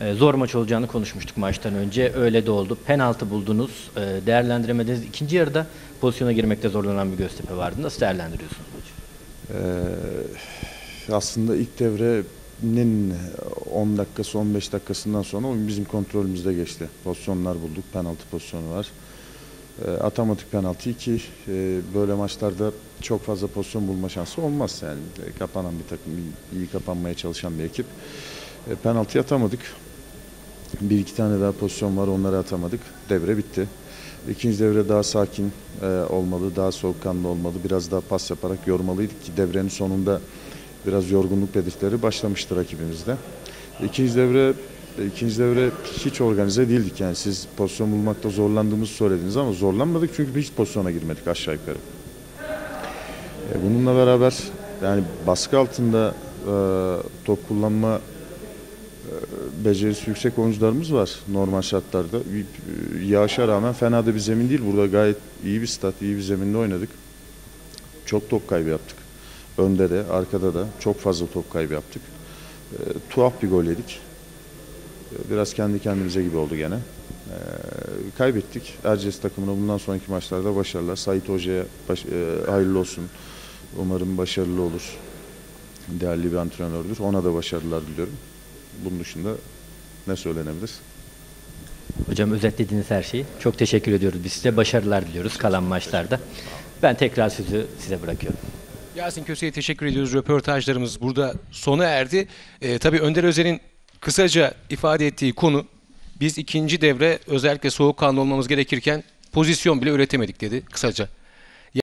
E, zor maç olacağını konuşmuştuk maçtan önce. Öyle de oldu. Penaltı buldunuz. E, değerlendiremediniz. İkinci yarıda pozisyona girmekte zorlanan bir Göztepe vardı. Nasıl değerlendiriyorsunuz maçı? Ee, aslında ilk devrenin 10 dakikası 15 dakikasından sonra oyun bizim kontrolümüzde geçti. Pozisyonlar bulduk. Penaltı pozisyonu var. Ee, atamadık penaltıyı ki e, böyle maçlarda çok fazla pozisyon bulma şansı olmaz. Yani e, kapanan bir takım, iyi kapanmaya çalışan bir ekip. E, penaltıyı atamadık. Bir iki tane daha pozisyon var onları atamadık. Devre bitti. İkinci devre daha sakin e, olmalı, daha soğukkanlı olmalı. Biraz daha pas yaparak yormalıydık ki devrenin sonunda biraz yorgunluk belirtileri başlamıştı rakibimizde. İkinci devre ikinci devre hiç organize değildik yani siz pozisyon bulmakta zorlandığımızı söylediniz ama zorlanmadık çünkü hiç pozisyona girmedik aşağı yukarı. E, bununla beraber yani baskı altında e, top kullanma becerisi yüksek oyuncularımız var normal şartlarda. Yağışa rağmen fena da bir zemin değil. Burada gayet iyi bir stat, iyi bir zeminde oynadık. Çok top kaybı yaptık. Önde de, arkada da çok fazla top kaybı yaptık. E, tuhaf bir gol yedik. E, biraz kendi kendimize gibi oldu gene. E, kaybettik. Erciyes takımına bundan sonraki maçlarda başarılar. Sait Hoca'ya baş, e, hayırlı olsun. Umarım başarılı olur. Değerli bir antrenördür. Ona da başarılar diliyorum. Bunun dışında ne söylenebilir? Hocam özetlediğiniz her şeyi. Çok teşekkür ediyoruz. Biz size başarılar diliyoruz kalan maçlarda. Ben tekrar sözü size bırakıyorum. Yasin Köse'ye teşekkür ediyoruz. Röportajlarımız burada sona erdi. Ee, tabii Önder Özer'in kısaca ifade ettiği konu biz ikinci devre özellikle soğukkanlı olmamız gerekirken pozisyon bile üretemedik dedi kısaca.